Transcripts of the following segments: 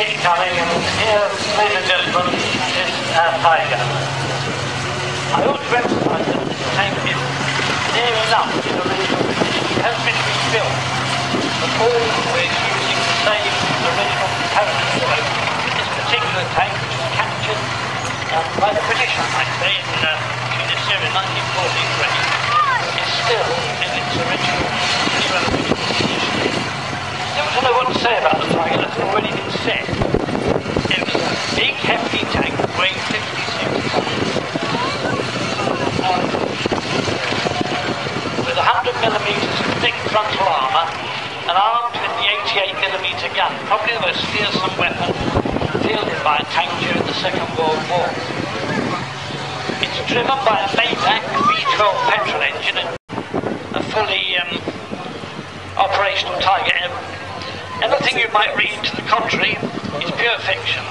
it coming, and here, ladies and gentlemen, is our Tiger. I ought to emphasise that this tank is near enough to the. It has been rebuilt, but all we're using the same original components. So this particular tank, which was captured um, by the British, I might say, in uh, Tunisia in 1943, is still in its original, near original condition. I don't know what to say about the Tiger, that's already been said. It was a big, hefty tank weighing 56 tons. Um, with 100 millimetres of thick frontal armour and armed with the 88 millimetre gun, probably the most fearsome weapon fielded by a tank during the Second World War. It's driven by a Maybach V12 petrol engine and a fully um, operational Tiger. Anything you might read to the contrary is pure fiction.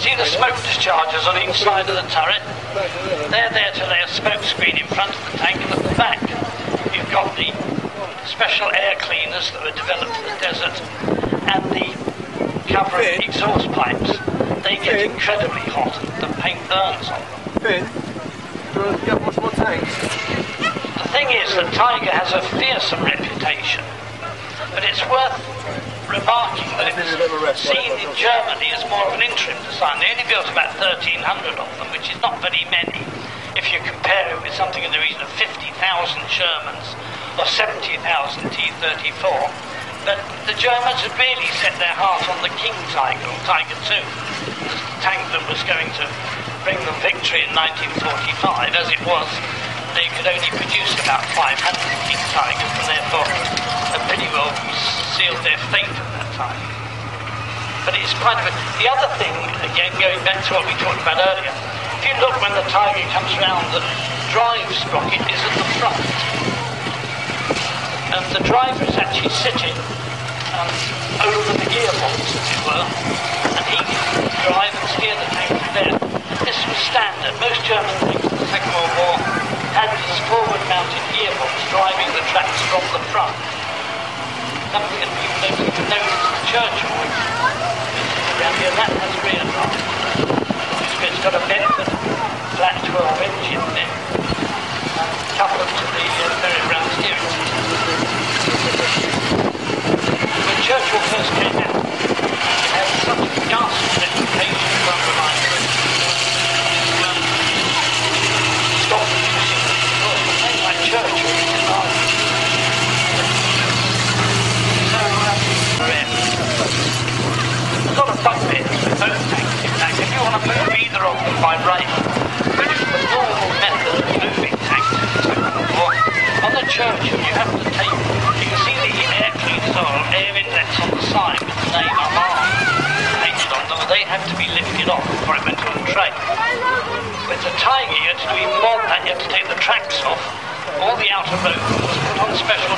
See the smoke discharges on each side of the turret? They're there to lay a smoke screen in front of the tank and at the back. You've got the special air cleaners that were developed for the desert and the covering Finn? exhaust pipes. They get Finn? incredibly hot the paint burns on them. Finn, do you want to get much more tanks? The thing is that Tiger has a fearsome reputation, but it's worth remarking that it was seen in Germany as more of an interim design. They only built about 1,300 of them, which is not very many if you compare it with something in the region of 50,000 Shermans or 70,000 T-34. But the Germans had really set their heart on the King Tiger, or Tiger II, the tank that was going to bring them victory in 1945. As it was, they could only produce about 500 King Tigers, and therefore had pretty well sealed their fate at that time. But it's of a, the other thing, again, going back to what we talked about earlier, if you look when the Tiger comes round, the drive sprocket is at the front. And the driver is actually sitting um, over the gearbox, as it were, and he can drive and steer the tank from there. This was standard. Most German tanks in the Second World War had this forward-mounted gearbox driving the tracks from the front. Something that people don't even notice in Churchill, which around here, that has rear drive. It's got a Bedford flat 12 engine in it, um, coupled to the uh, Merritt-Brown steering system. When Churchill first came out, it had such a ghastly reputation from the line that um, stopped producing them. Because a name like Churchill is large. So, um, I've got a bugbear with both tanks in fact. If you want to move either of them by rail, which is the normal method of moving tanks in the Second World War, on the Churchill you have to take, you can see the air cleaners or air inlets on the side with the name Amar painted on them, and they had to be lifted off before it went on a train. With the Tiger you had to do even more than that, you had to take the tracks off, all the outer rope was put on special